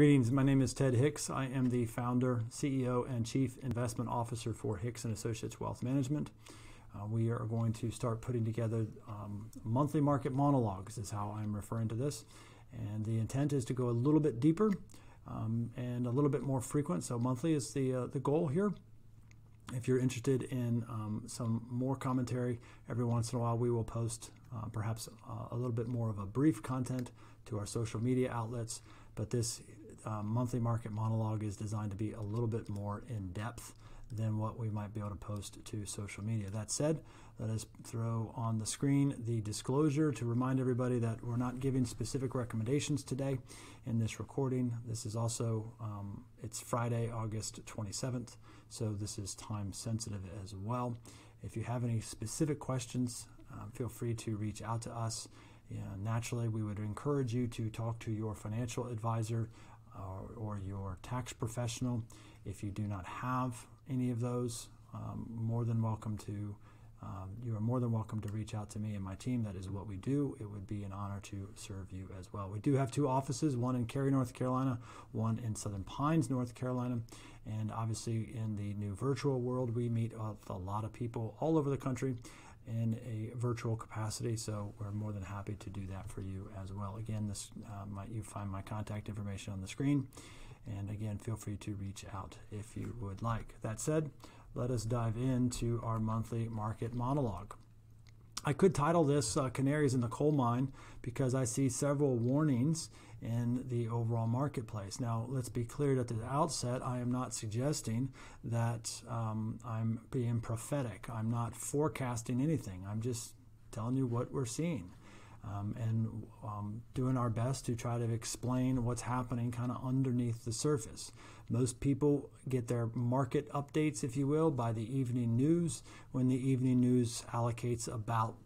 Greetings. My name is Ted Hicks. I am the founder, CEO, and chief investment officer for Hicks and Associates Wealth Management. Uh, we are going to start putting together um, monthly market monologues, is how I'm referring to this. And the intent is to go a little bit deeper um, and a little bit more frequent. So monthly is the uh, the goal here. If you're interested in um, some more commentary, every once in a while we will post uh, perhaps uh, a little bit more of a brief content to our social media outlets. But this uh, monthly market monologue is designed to be a little bit more in depth than what we might be able to post to social media. That said, let us throw on the screen the disclosure to remind everybody that we're not giving specific recommendations today in this recording. This is also, um, it's Friday, August 27th, so this is time sensitive as well. If you have any specific questions, uh, feel free to reach out to us. Yeah, naturally, we would encourage you to talk to your financial advisor or, or your tax professional. If you do not have any of those, um, more than welcome to. Um, you are more than welcome to reach out to me and my team. That is what we do. It would be an honor to serve you as well. We do have two offices one in Cary, North Carolina, one in Southern Pines, North Carolina. And obviously, in the new virtual world, we meet with a lot of people all over the country in a virtual capacity. So we're more than happy to do that for you as well. Again, this uh, might you find my contact information on the screen. And again, feel free to reach out if you would like. That said, let us dive into our monthly market monologue. I could title this uh, Canaries in the Coal Mine because I see several warnings in the overall marketplace. Now, let's be clear at the outset, I am not suggesting that um, I'm being prophetic. I'm not forecasting anything. I'm just telling you what we're seeing um, and um, doing our best to try to explain what's happening kind of underneath the surface. Most people get their market updates, if you will, by the evening news when the evening news allocates about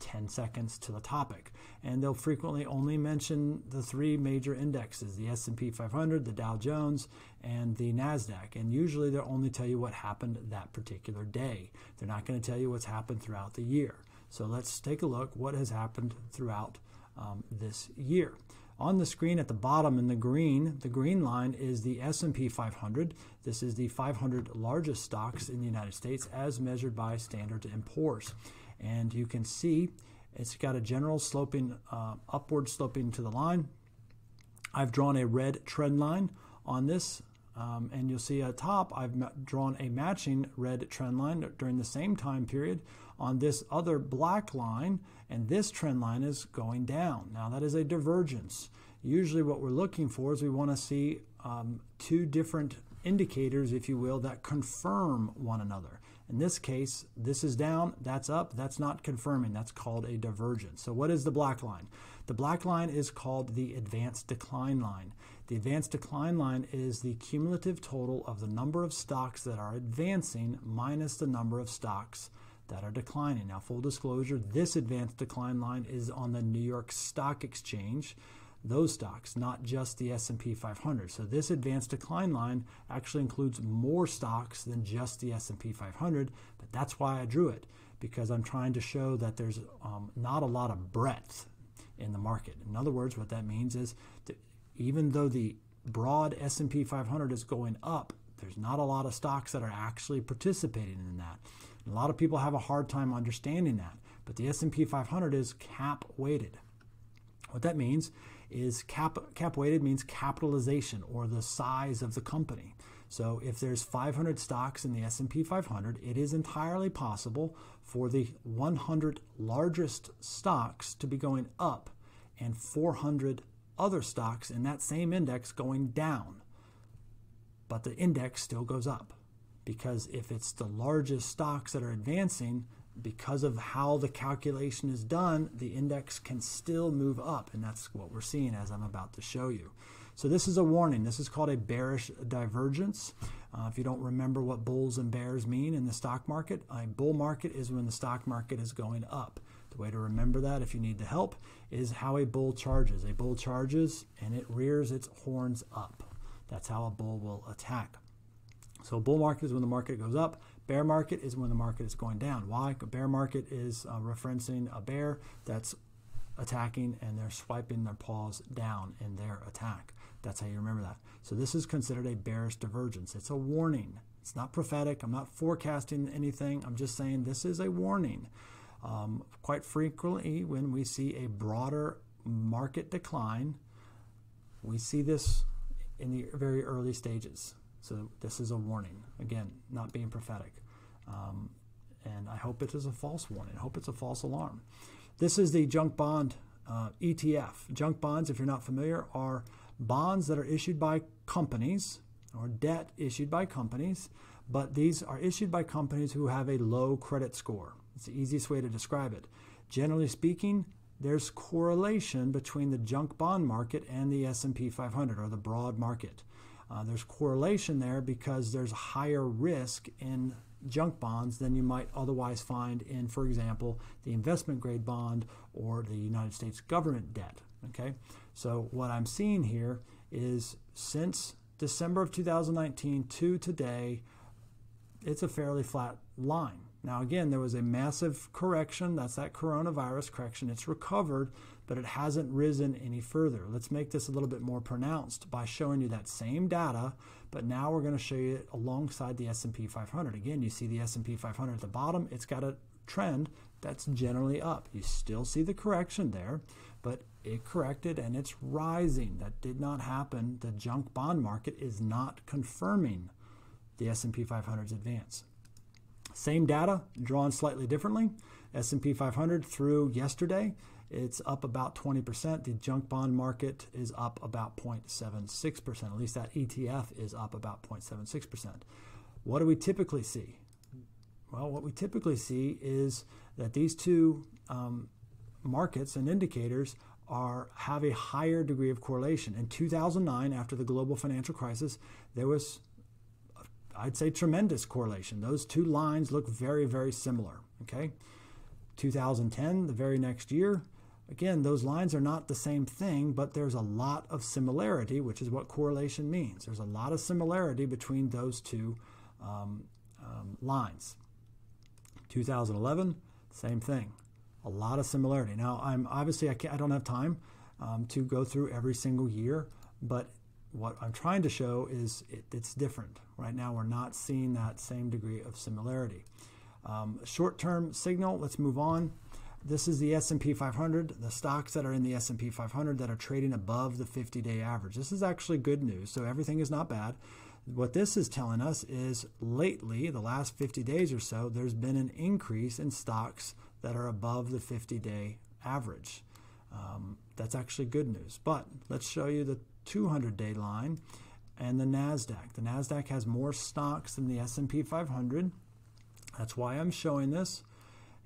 10 seconds to the topic. And they'll frequently only mention the three major indexes the s&p 500 the dow jones and the nasdaq. And usually they'll only tell you what happened that particular day. They're not going to tell you what's happened throughout the year. So let's take a look what has happened throughout um, this year. On the screen at the bottom in the green, the green line is the S&P 500. This is the 500 largest stocks in the United States as measured by Standard & Poor's. And you can see it's got a general sloping, uh, upward sloping to the line. I've drawn a red trend line on this um, and you'll see at top, I've drawn a matching red trend line during the same time period on this other black line, and this trend line is going down. Now, that is a divergence. Usually, what we're looking for is we want to see um, two different indicators, if you will, that confirm one another. In this case, this is down, that's up, that's not confirming. That's called a divergence. So, what is the black line? The black line is called the advanced decline line. The advanced decline line is the cumulative total of the number of stocks that are advancing minus the number of stocks that are declining. Now, full disclosure, this advanced decline line is on the New York Stock Exchange those stocks, not just the S&P 500. So this advanced decline line actually includes more stocks than just the S&P 500, but that's why I drew it because I'm trying to show that there's um, not a lot of breadth in the market. In other words, what that means is that even though the broad S&P 500 is going up, there's not a lot of stocks that are actually participating in that. And a lot of people have a hard time understanding that, but the S&P 500 is cap weighted. What that means is cap, cap weighted means capitalization or the size of the company. So if there's 500 stocks in the S&P 500, it is entirely possible for the 100 largest stocks to be going up and 400 other stocks in that same index going down. But the index still goes up because if it's the largest stocks that are advancing, because of how the calculation is done, the index can still move up, and that's what we're seeing as I'm about to show you. So this is a warning. This is called a bearish divergence. Uh, if you don't remember what bulls and bears mean in the stock market, a bull market is when the stock market is going up. The way to remember that, if you need the help, is how a bull charges. A bull charges and it rears its horns up. That's how a bull will attack. So bull market is when the market goes up. Bear market is when the market is going down. Why? A bear market is uh, referencing a bear that's attacking and they're swiping their paws down in their attack. That's how you remember that. So this is considered a bearish divergence. It's a warning. It's not prophetic. I'm not forecasting anything. I'm just saying this is a warning. Um, quite frequently, when we see a broader market decline, we see this in the very early stages. So this is a warning. Again, not being prophetic. Um, and I hope it is a false warning. I hope it's a false alarm. This is the junk bond uh, ETF. Junk bonds, if you're not familiar, are bonds that are issued by companies or debt issued by companies, but these are issued by companies who have a low credit score. It's the easiest way to describe it. Generally speaking, there's correlation between the junk bond market and the S&P 500 or the broad market. Uh, there's correlation there because there's higher risk in junk bonds than you might otherwise find in, for example, the investment grade bond or the United States government debt. Okay, so what I'm seeing here is since December of 2019 to today, it's a fairly flat line. Now, again, there was a massive correction. That's that coronavirus correction. It's recovered, but it hasn't risen any further. Let's make this a little bit more pronounced by showing you that same data, but now we're going to show you it alongside the S&P 500. Again, you see the S&P 500 at the bottom. It's got a trend that's generally up. You still see the correction there, but it corrected and it's rising. That did not happen. The junk bond market is not confirming the S&P 500's advance. Same data, drawn slightly differently. S&P 500 through yesterday, it's up about 20%. The junk bond market is up about 0.76%. At least that ETF is up about 0.76%. What do we typically see? Well, what we typically see is that these two um, markets and indicators are have a higher degree of correlation. In 2009, after the global financial crisis, there was I'd say tremendous correlation. Those two lines look very, very similar. Okay. 2010, the very next year, again, those lines are not the same thing, but there's a lot of similarity, which is what correlation means. There's a lot of similarity between those two um, um, lines. 2011, same thing. A lot of similarity. Now, I'm obviously I, I don't have time um, to go through every single year, but what I'm trying to show is it, it's different. Right now, we're not seeing that same degree of similarity. Um, short-term signal. Let's move on. This is the S&P 500, the stocks that are in the S&P 500 that are trading above the 50-day average. This is actually good news. So everything is not bad. What this is telling us is lately, the last 50 days or so, there's been an increase in stocks that are above the 50-day average. Um, that's actually good news. But let's show you the 200 day line and the Nasdaq. The Nasdaq has more stocks than the S&P 500. That's why I'm showing this.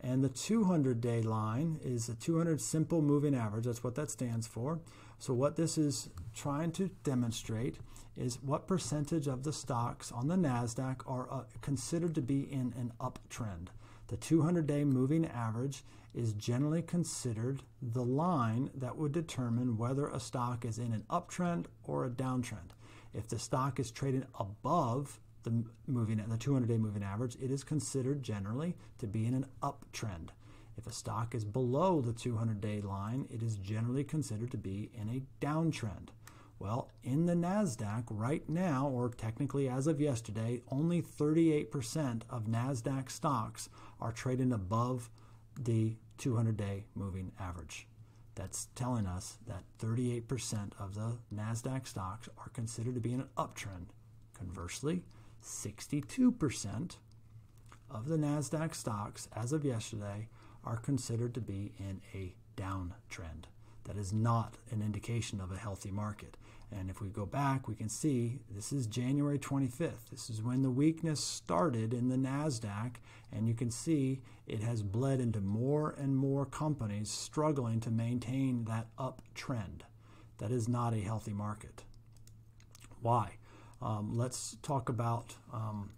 And the 200 day line is the 200 simple moving average. That's what that stands for. So what this is trying to demonstrate is what percentage of the stocks on the Nasdaq are uh, considered to be in an uptrend. The 200 day moving average is generally considered the line that would determine whether a stock is in an uptrend or a downtrend. If the stock is trading above the moving the 200-day moving average, it is considered generally to be in an uptrend. If a stock is below the 200-day line, it is generally considered to be in a downtrend. Well, in the NASDAQ right now, or technically as of yesterday, only 38% of NASDAQ stocks are trading above the 200 day moving average. That's telling us that 38% of the NASDAQ stocks are considered to be in an uptrend. Conversely, 62% of the NASDAQ stocks as of yesterday are considered to be in a downtrend. That is not an indication of a healthy market. And if we go back, we can see this is January 25th. This is when the weakness started in the NASDAQ. And you can see it has bled into more and more companies struggling to maintain that uptrend. That is not a healthy market. Why? Um, let's talk about um.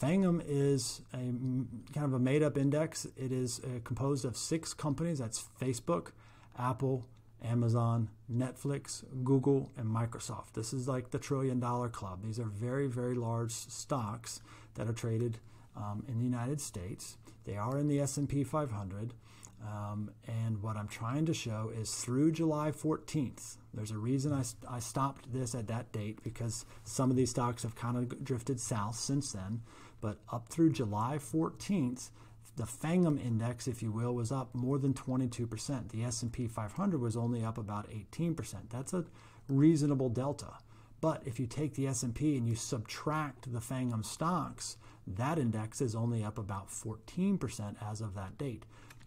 Fangum is a kind of a made up index. It is uh, composed of six companies that's Facebook, Apple, Amazon, Netflix, Google, and Microsoft. This is like the trillion dollar club. These are very, very large stocks that are traded um, in the United States. They are in the S&P 500. Um, and what I'm trying to show is through July 14th. There's a reason I, I stopped this at that date because some of these stocks have kind of drifted south since then. But up through July 14th, the Fangum index, if you will, was up more than 22%. The S&P 500 was only up about 18%. That's a reasonable delta. But if you take the S&P and you subtract the Fangum stocks, that index is only up about 14% as of that date.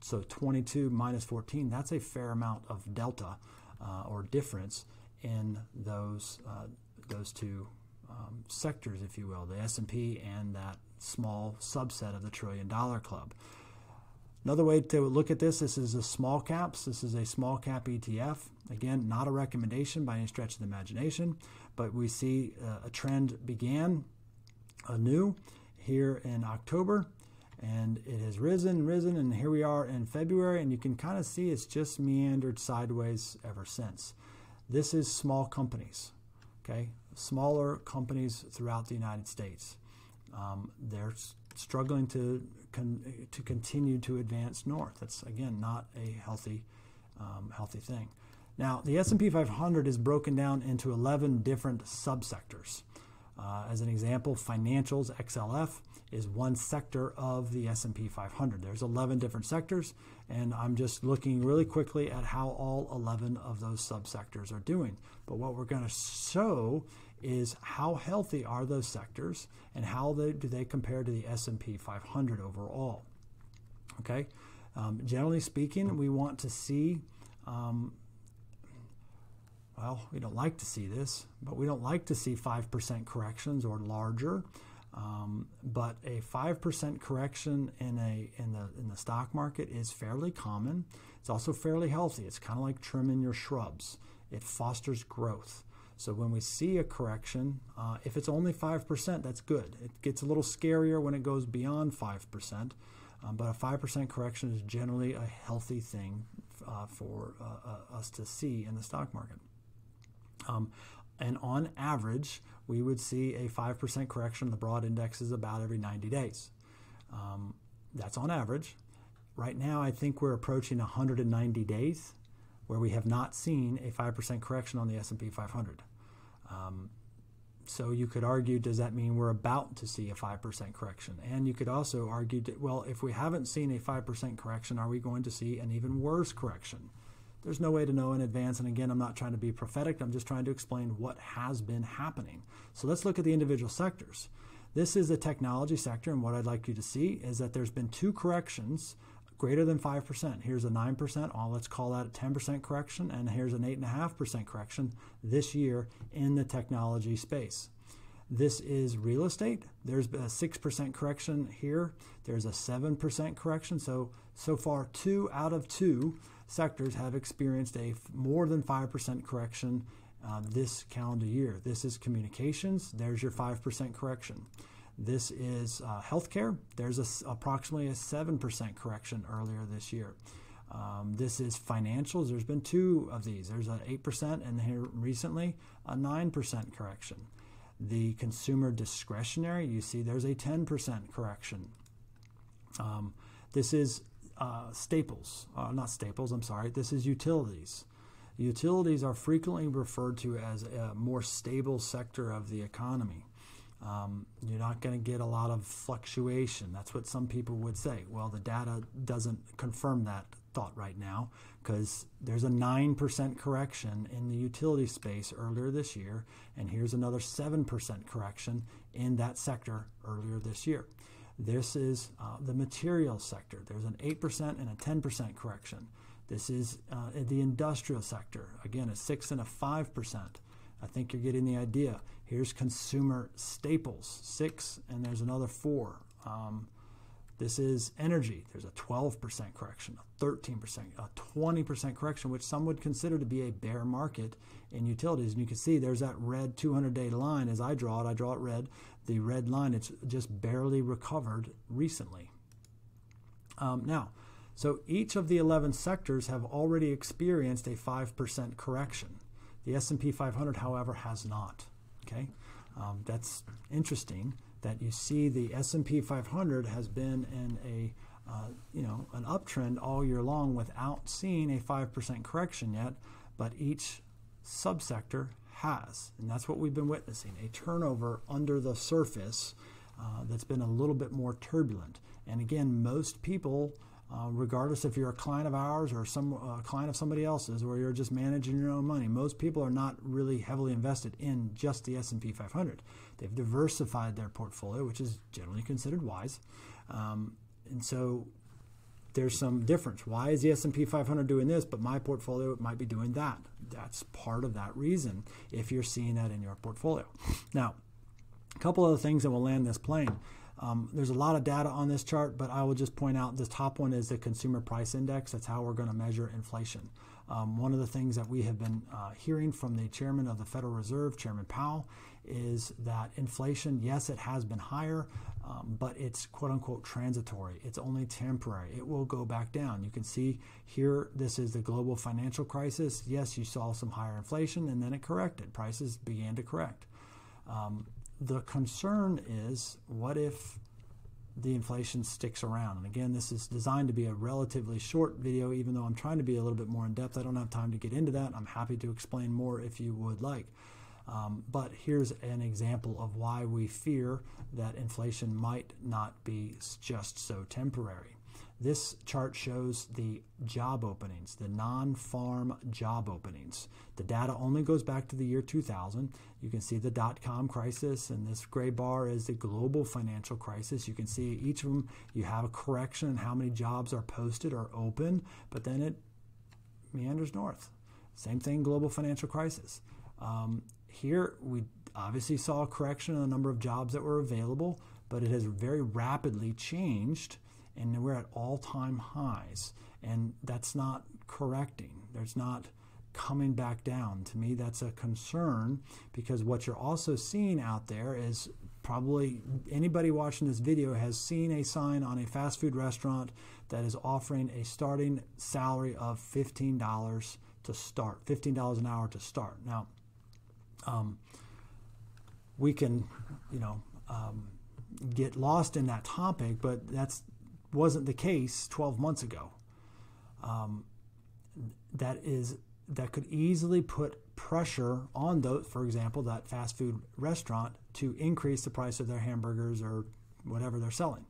So 22 minus 14, that's a fair amount of delta uh, or difference in those uh, those two um, sectors, if you will, the S&P and that small subset of the trillion dollar club. Another way to look at this, this is a small caps. This is a small cap ETF. Again, not a recommendation by any stretch of the imagination, but we see uh, a trend began anew here in October and it has risen, risen, and here we are in February, and you can kind of see it's just meandered sideways ever since. This is small companies, okay? Smaller companies throughout the United States. Um, they're struggling to con- to continue to advance north. That's again not a healthy um, healthy thing. Now the S&P 500 is broken down into 11 different subsectors. Uh, as an example, financials XLF is one sector of the S&P 500. There's 11 different sectors, and I'm just looking really quickly at how all 11 of those subsectors are doing. But what we're going to show is how healthy are those sectors and how they, do they compare to the S&P 500 overall. Okay, um, generally speaking, we want to see. Um, well, we don't like to see this, but we don't like to see 5% corrections or larger. Um, but a 5% correction in, a, in, the, in the stock market is fairly common. It's also fairly healthy. It's kind of like trimming your shrubs, it fosters growth. So when we see a correction, uh, if it's only 5%, that's good. It gets a little scarier when it goes beyond 5%, um, but a 5% correction is generally a healthy thing uh, for uh, uh, us to see in the stock market. Um, and on average, we would see a 5% correction in the broad indexes about every 90 days. Um, that's on average. Right now, I think we're approaching 190 days where we have not seen a 5% correction on the S&P 500. Um, so you could argue, does that mean we're about to see a 5% correction? And you could also argue, well, if we haven't seen a 5% correction, are we going to see an even worse correction? There's no way to know in advance. And again, I'm not trying to be prophetic. I'm just trying to explain what has been happening. So let's look at the individual sectors. This is the technology sector, and what I'd like you to see is that there's been two corrections greater than 5%. Here's a 9%, oh, let's call that a 10% correction, and here's an 8.5% correction this year in the technology space. This is real estate. There's a 6% correction here. There's a 7% correction. So, so far, two out of two sectors have experienced a more than 5% correction uh, this calendar year. This is communications. There's your 5% correction. This is uh, healthcare. There's a, approximately a 7% correction earlier this year. Um, this is financials. There's been two of these. There's an 8% and here recently a 9% correction. The consumer discretionary, you see there's a 10% correction. Um, this is uh, staples, uh, not staples, I'm sorry. This is utilities. Utilities are frequently referred to as a more stable sector of the economy. Um, you're not going to get a lot of fluctuation. That's what some people would say. Well, the data doesn't confirm that thought right now because there's a 9% correction in the utility space earlier this year, and here's another 7% correction in that sector earlier this year. This is uh, the material sector. There's an 8% and a 10% correction. This is uh, the industrial sector. Again, a 6 and a 5%. I think you're getting the idea. Here's consumer staples, six, and there's another four. Um, this is energy. There's a 12% correction, a 13%, a 20% correction, which some would consider to be a bear market in utilities. And you can see there's that red 200 day line as I draw it. I draw it red. The red line, it's just barely recovered recently. Um, now, so each of the 11 sectors have already experienced a 5% correction. The S&P 500, however, has not. Okay, um, that's interesting that you see the S&P 500 has been in a uh, you know, an uptrend all year long without seeing a 5% correction yet, but each subsector has. And that's what we've been witnessing a turnover under the surface uh, that's been a little bit more turbulent. And again, most people, uh, regardless if you're a client of ours or some uh, client of somebody else's, or you're just managing your own money, most people are not really heavily invested in just the S&P 500. They've diversified their portfolio, which is generally considered wise. Um, and so there's some difference. Why is the S&P 500 doing this, but my portfolio might be doing that? That's part of that reason if you're seeing that in your portfolio. Now, a couple of other things that will land this plane. Um, there's a lot of data on this chart, but I will just point out the top one is the consumer price index. That's how we're going to measure inflation. Um, one of the things that we have been uh, hearing from the chairman of the Federal Reserve, Chairman Powell, is that inflation, yes, it has been higher, um, but it's quote unquote transitory. It's only temporary. It will go back down. You can see here, this is the global financial crisis. Yes, you saw some higher inflation and then it corrected. Prices began to correct. Um, the concern is what if the inflation sticks around. And again, this is designed to be a relatively short video, even though I'm trying to be a little bit more in depth. I don't have time to get into that. I'm happy to explain more if you would like. Um, but here's an example of why we fear that inflation might not be just so temporary. This chart shows the job openings, the non farm job openings. The data only goes back to the year 2000. You can see the dot com crisis, and this gray bar is the global financial crisis. You can see each of them, you have a correction in how many jobs are posted or open, but then it meanders north. Same thing, global financial crisis. Um, here, we obviously saw a correction in the number of jobs that were available, but it has very rapidly changed and we're at all time highs. And that's not correcting. There's not coming back down. To me, that's a concern because what you're also seeing out there is probably anybody watching this video has seen a sign on a fast food restaurant that is offering a starting salary of $15 to start, $15 an hour to start. Now, um, we can, you know, um, get lost in that topic, but that's wasn't the case 12 months ago. Um, that is that could easily put pressure on those, for example, that fast food restaurant to increase the price of their hamburgers or whatever they're selling.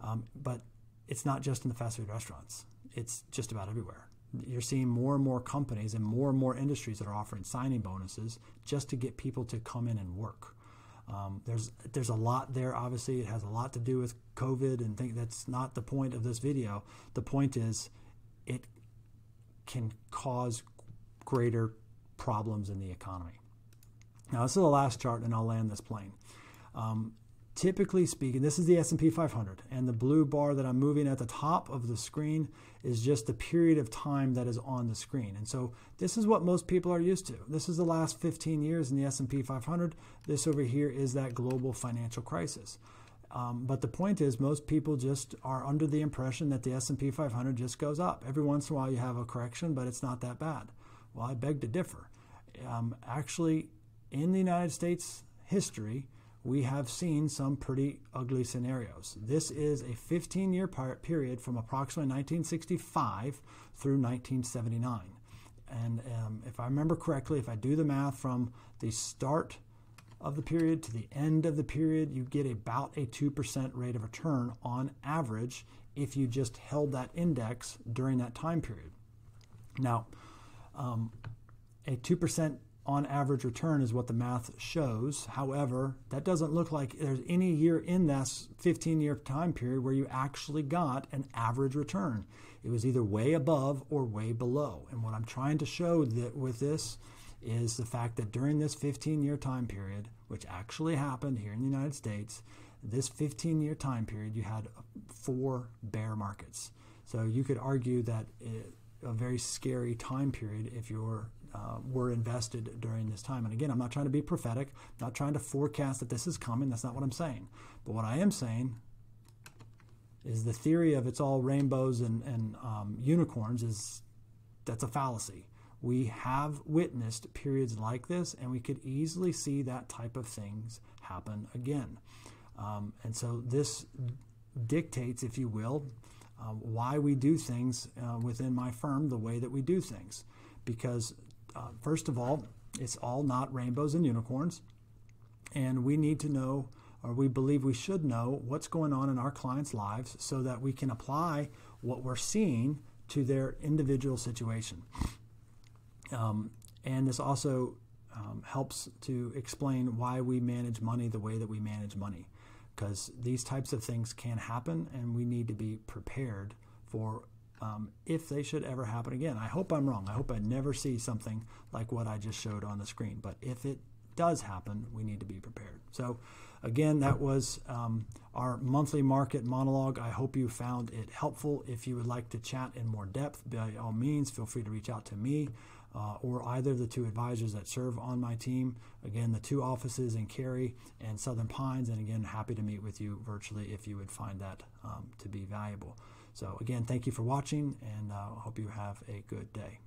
Um, but it's not just in the fast food restaurants; it's just about everywhere. You're seeing more and more companies and more and more industries that are offering signing bonuses just to get people to come in and work. Um, there's there's a lot there. Obviously, it has a lot to do with COVID, and think that's not the point of this video. The point is, it can cause greater problems in the economy. Now, this is the last chart, and I'll land this plane. Um, typically speaking, this is the S&P 500, and the blue bar that I'm moving at the top of the screen is just the period of time that is on the screen. And so this is what most people are used to. This is the last 15 years in the S&P 500. This over here is that global financial crisis. Um, but the point is, most people just are under the impression that the S&P 500 just goes up. Every once in a while, you have a correction, but it's not that bad. Well, I beg to differ. Um, actually, in the United States history, we have seen some pretty ugly scenarios. This is a 15 year period from approximately 1965 through 1979. And um, if I remember correctly, if I do the math from the start of the period to the end of the period, you get about a 2% rate of return on average if you just held that index during that time period. Now, um, a 2% on average return is what the math shows. However, that doesn't look like there's any year in this 15 year time period where you actually got an average return. It was either way above or way below. And what I'm trying to show that with this is the fact that during this 15 year time period, which actually happened here in the United States, this 15 year time period, you had four bear markets. So you could argue that it, a very scary time period if you're uh, were invested during this time. And again, I'm not trying to be prophetic, not trying to forecast that this is coming. That's not what I'm saying. But what I am saying is the theory of it's all rainbows and, and um, unicorns is that's a fallacy. We have witnessed periods like this, and we could easily see that type of things happen again. Um, and so this dictates, if you will, um, why we do things uh, within my firm the way that we do things. Because, uh, first of all, it's all not rainbows and unicorns. And we need to know, or we believe we should know, what's going on in our clients' lives so that we can apply what we're seeing to their individual situation. Um, and this also um, helps to explain why we manage money the way that we manage money. Because these types of things can happen, and we need to be prepared for um, if they should ever happen again. I hope I'm wrong. I hope I never see something like what I just showed on the screen. But if it does happen, we need to be prepared. So, again, that was um, our monthly market monologue. I hope you found it helpful. If you would like to chat in more depth, by all means, feel free to reach out to me. Uh, or either of the two advisors that serve on my team. Again, the two offices in Cary and Southern Pines. And again, happy to meet with you virtually if you would find that um, to be valuable. So, again, thank you for watching, and I uh, hope you have a good day.